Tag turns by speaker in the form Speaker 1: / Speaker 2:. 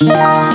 Speaker 1: Bye.